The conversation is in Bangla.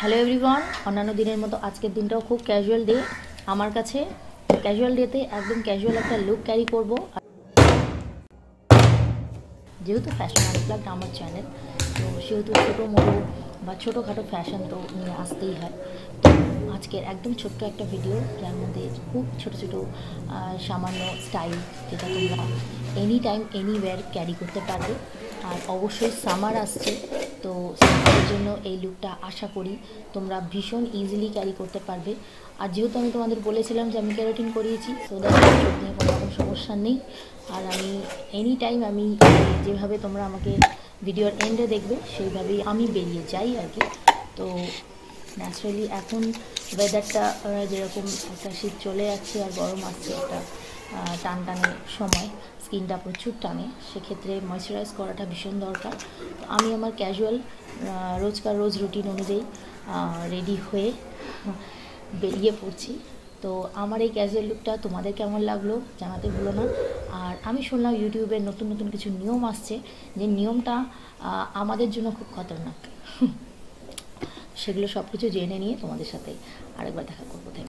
হ্যালো এভরিওয়ান অন্যান্য দিনের মতো আজকের দিনটাও খুব ক্যাজুয়াল ডে আমার কাছে ক্যাজুয়াল ডেতে একদম ক্যাজুয়াল একটা লুক ক্যারি করব। যেহেতু ফ্যাশন আনপ্লাগড আমার চ্যানেল তো সেহেতু ছোটো মোটো বা ছোটোখাটো ফ্যাশন তো নিয়ে আসতেই হয়। তো আজকের একদম ছোট্ট একটা ভিডিও যার মধ্যে খুব ছোট ছোট সামান্য স্টাইল যেটা তোমরা এনি টাইম এনিওয়্যার ক্যারি করতে পারবে। আর অবশ্যই সামার আসছে তো সামারের জন্য এই লুকটা আশা করি তোমরা ভীষণ ইজিলি ক্যারি করতে পারবে। আর যেহেতু আমি তোমাদের বলেছিলাম যে আমি ক্যারোটিন করিয়েছি সো দ্যাট নিয়ে কোনো রকম সমস্যা নেই। আর আমি এনি টাইম আমি যেভাবে তোমরা আমাকে ভিডিওর এন্ডে দেখবে, সেইভাবেই আমি বেরিয়ে যাই আর কি। তো ন্যাচারালি এখন ওয়েদারটা যেরকম একটা শীত চলে যাচ্ছে আর গরম আসছে, একটা টান টানে সময়, স্কিনটা প্রচুর টানে, সেক্ষেত্রে ময়শ্চারাইজ করাটা ভীষণ দরকার। তো আমি আমার ক্যাজুয়াল রোজকার রোজ রুটিন অনুযায়ী রেডি হয়ে বেরিয়ে পড়ছি। তো আমার এই ক্যাজুয়াল লুকটা তোমাদের কেমন লাগল জানাতে ভুলো না। আর আমি শুনলাম ইউটিউবে নতুন নতুন কিছু নিয়ম আসছে যে নিয়মটা আমাদের জন্য খুব খতরনাক। সেগুলো সব কিছু জেনে নিয়ে তোমাদের সাথে আরেকবার দেখা করব।